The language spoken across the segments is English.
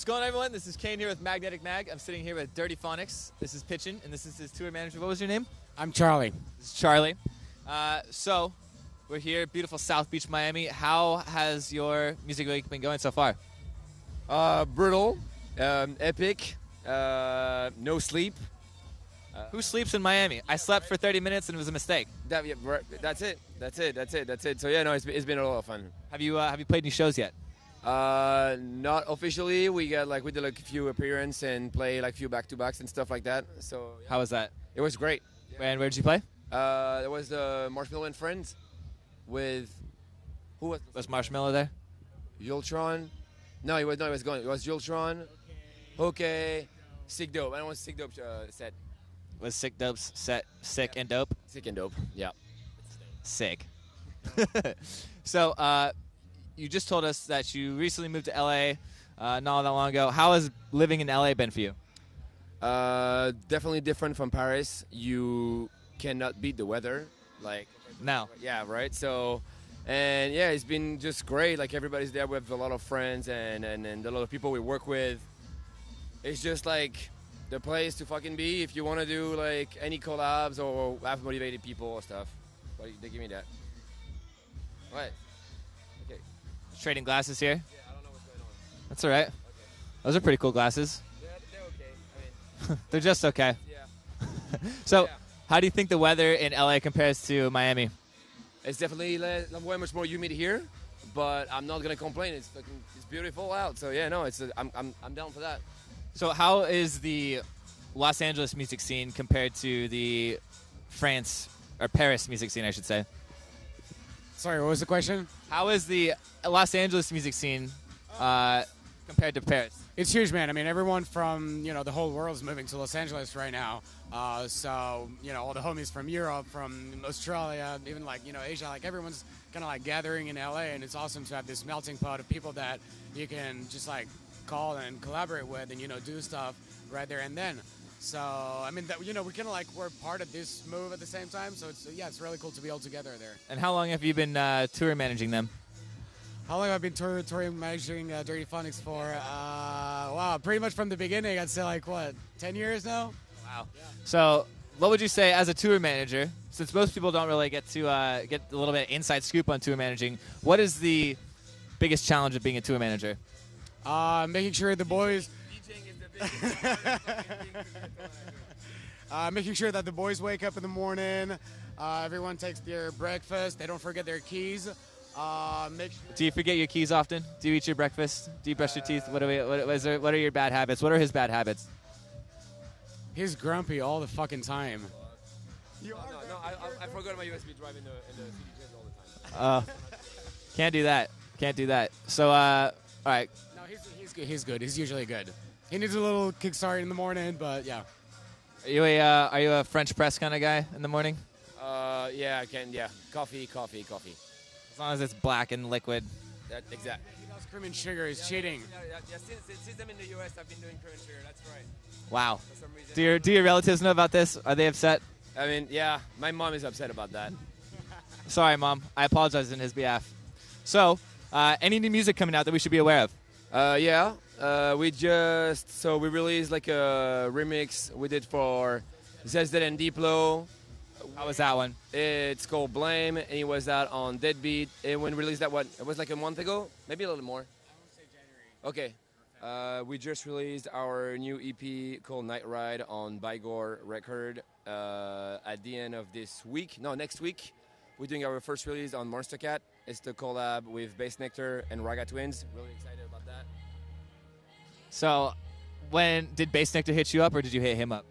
What's going on, everyone? This is Kane here with Magnetic Mag. I'm sitting here with Dirtyphonics. This is Pitchin, and this is his tour manager. What was your name? I'm Charlie. This is Charlie. Uh, so, we're here, beautiful South Beach, Miami. How has your music week been going so far? Uh, brutal, um, epic, uh, no sleep. Who sleeps in Miami? I slept for 30 minutes and it was a mistake. That, yeah, that's it. That's it. That's it. That's it. So yeah, no, it's, it's been a lot of fun. Have you uh, have you played any shows yet? Uh, not officially. We got like we did like a few appearance and play like a few back to backs and stuff like that. So yeah, How was that? it was great. And where did you play? Uh, there was the Marshmello and Friends with who was Was Marshmello there? Jultron? No, he was no, he was going. It was Jultron. Okay. Sick dope. I don't want Sikdope uh, set. Was Sikdope's set sick and dope? Sick and dope. Yeah. Sick. so, uh, you just told us that you recently moved to LA uh, not that long ago. How has living in LA been for you? Uh, definitely different from Paris. You cannot beat the weather. Like, Now, yeah, right. So, and yeah, it's been just great. Like everybody's there. We have a lot of friends and and, and a lot of people we work with. It's just like the place to fucking be if you want to do like any collabs or have motivated people or stuff. But they give me that. What? Okay. trading glasses here. Yeah, I don't know what's going on. That's all right. Those are pretty cool glasses. Yeah, they're okay. I mean, They're just okay. yeah. So, Yeah. how do you think the weather in LA compares to Miami? It's definitely uh, way much more humid here, but I'm not gonna complain. It's fucking, it's beautiful out. So yeah, no, it's uh, I'm, I'm I'm down for that. So, how is the Los Angeles music scene compared to the France or Paris music scene, I should say? Sorry, what was the question? How is the Los Angeles music scene uh, compared to Paris? It's huge, man. I mean, everyone from you know the whole world's moving to Los Angeles right now. Uh, so you know all the homies from Europe, from Australia, even like you know Asia, like everyone's kind of like gathering in LA, and it's awesome to have this melting pot of people that you can just like call and collaborate with, and you know do stuff right there and then. So I mean, that, you know, we kind of like we're part of this move at the same time. So it's yeah, it's really cool to be all together there. And how long have you been uh, tour managing them? How long have I been tour, touring managing uh, Dirtyphonics for? Uh, wow, pretty much from the beginning. I'd say like what, ten years now. Wow. So, what would you say as a tour manager? Since most people don't really get to uh, get a little bit of inside scoop on tour managing, what is the biggest challenge of being a tour manager? Uh, making sure the boys, uh, making sure that the boys wake up in the morning. Uh, everyone takes their breakfast. They don't forget their keys. Uh, make sure. Do you forget your keys often? Do you eat your breakfast? Do you brush your teeth? What are, we, what, what is there, what are your bad habits? What are his bad habits? He's grumpy all the fucking time. You No, no, I, I, I forgot my USB drive in the in the CDJs all the time. Uh, can't do that. Can't do that. So, uh, all right. No, he's, he's good. He's good. He's usually good. He needs a little kickstart in the morning, but yeah. Are you a uh, are you a French press kind of guy in the morning? Uh, yeah, I can. Yeah, coffee, coffee, coffee. As long as it's black and liquid. That exact. He cream and sugar is cheating. Yeah, yeah, yeah, since, since I'm in the US, I've been doing current sugar. That's right. Wow. For some reason. Do your do your relatives know about this? Are they upset? I mean, yeah, my mom is upset about that. Sorry, mom. I apologize in his behalf. So, uh, any new music coming out that we should be aware of? Uh, yeah, uh, we just so we released like a remix we did for Zeds Dead and Diplo. How was that one? It's called Blame, and it was out on Deadbeat. And when we released that one, it was like a month ago, maybe a little more. I would say January. Okay. Uh, we just released our new EP called Night Ride on Bygore Record uh, at the end of this week. No, next week. We're doing our first release on Monstercat. It's the collab with Bassnectar and Ragga Twins. Really excited about that. So, when did Bassnectar hit you up, or did you hit him up?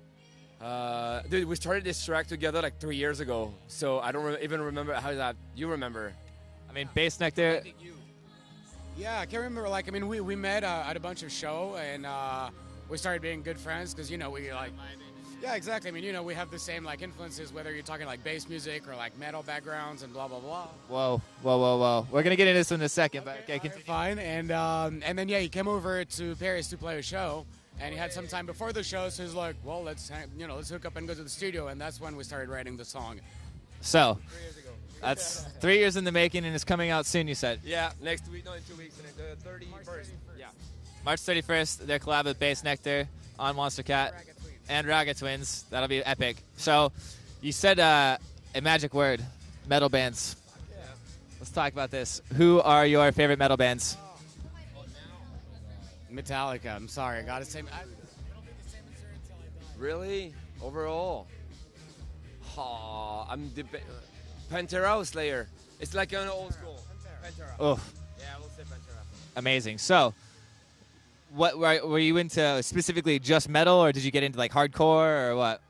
Uh, dude, we started this track together like three years ago, so I don't re- even remember how that. You remember? I mean, Bassnectar. you. Yeah, I can't remember. Like, I mean, we, we met uh, at a bunch of show and uh, we started being good friends because you know we like. Yeah, exactly. I mean, you know, we have the same like influences, whether you're talking like bass music or like metal backgrounds and blah blah blah. Whoa, whoa, whoa, whoa. We're gonna get into this in a second, but okay, Alright, continue. fine. And um, and then yeah, he came over to Paris to play a show, and he had some time before the show, so he's like, well, let's hang- you know, let's hook up and go to the studio, and that's when we started writing the song. So, that's three years in the making, and it's coming out soon. You said. Yeah, next week, no, in two weeks, and then the 31st. Yeah. March 31st, their collab with Bassnectar on Monstercat and Ragga Twins. That'll be epic. So, you said uh, a magic word, metal bands. Yeah. Let's talk about this. Who are your favorite metal bands? Metallica. I'm sorry, I gotta say. I, Really? Overall? Ha, I'm deba- Pantera or Slayer. It's like an old school. Pantera. Oh, Yeah, we'll say Pantera. amazing. So, what were, were you into specifically just metal, or did you get into like hardcore or what?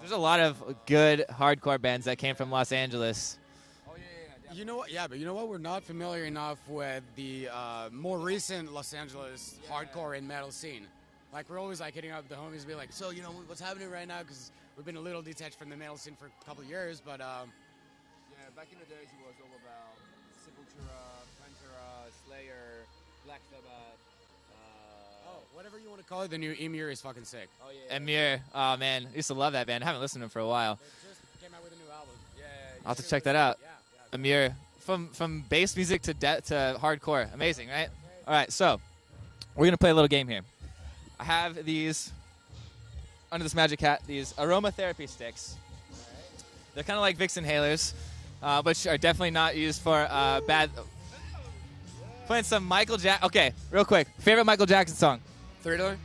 There's a lot of good hardcore bands that came from Los Angeles. oh yeah, yeah, yeah. You know what? Yeah, but you know what? We're not familiar enough with the uh, more recent Los Angeles hardcore and metal scene. Like we're always like hitting up the homies, and be like, so you know what's happening right now? Because we've been a little detached from the metal scene for a couple of years, but um, Yeah, back in the days it was all about Sepultura, Pantera, Slayer, Black Sabbath. Uh, oh, whatever you want to call it, the new Emir is fucking sick. oh yeah. Emir, oh man, used to love that band. I haven't listened to them for a while. They just came out with a new album. yeah, yeah, I'll have to check that out. Yeah, yeah. Amir, from from bass music to de- to hardcore, amazing, right? All right, so we're gonna play a little game here. I have these under this magic hat, these aromatherapy sticks. They're kind of like Vicks inhalers, uh, which are definitely not used for uh, bad. Playing some Michael Jack. Okay, real quick. Favorite Michael Jackson song? Thriller?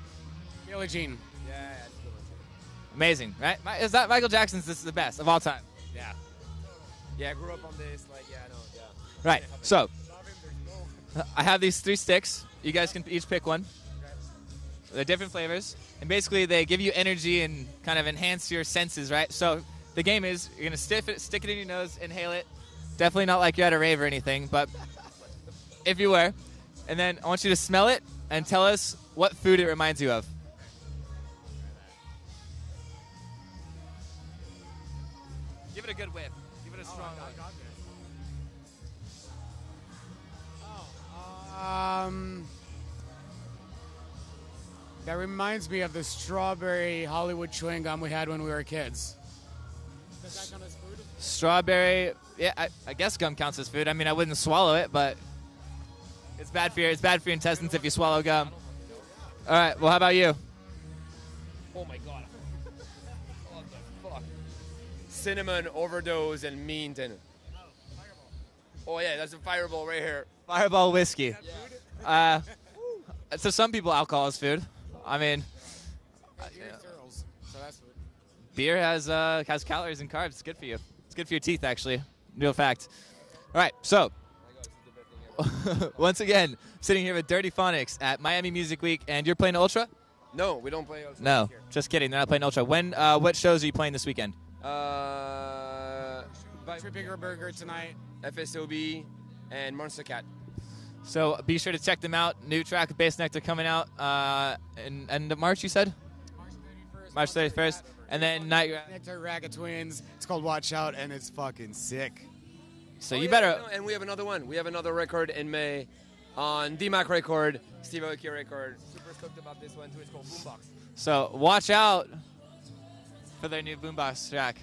Billie Jean. Yeah, yeah, it's good one. Amazing, right? Mi- Is that Michael Jackson's? This is the best of all time. Yeah. Yeah, I grew up on this. Like, yeah, I know. Yeah. Right. So I have these three sticks. You guys can each pick one. They're different flavors, and basically they give you energy and kind of enhance your senses, right? So the game is you're gonna stiff it, stick it in your nose, inhale it. Definitely not like you're at a rave or anything, but if you were, and then I want you to smell it and tell us what food it reminds you of. Give it a good whiff. Give it a strong whiff. Um, that reminds me of the strawberry Hollywood chewing gum we had when we were kids. Does that count as food? Strawberry, yeah, I, I guess gum counts as food. I mean, I wouldn't swallow it, but it's bad for your it's bad for your intestines if you swallow gum. All right, well, how about you? Oh my god. what the fuck? Cinnamon overdose and mint and. Oh yeah, that's a fireball right here. Fireball whiskey. Uh, so some people alcohol is food. I mean, Girls, so that's food. beer has uh, has calories and carbs. It's good for you. It's good for your teeth, actually. Real fact. All right, so once again, sitting here with Dirtyphonics at Miami Music Week, and you're playing Ultra? No, we don't play. Ultra. No, here. just kidding. They're not playing Ultra. When? Uh, what shows are you playing this weekend? Uh, by Trippinger Burger tonight. FSOB and Monstercat. So be sure to check them out. New track of Bassnectar coming out uh, in end of March. You said March 31st, March 31st. and then Night. Nectar Ragga Twins. It's called Watch Out, and it's fucking sick. So Oh, you yeah, better. no, and we have another one. We have another record in May on Dim Mak record, Steve Aoki record. Super stoked about this one too. It's called Boombox. So watch out for their new boombox track.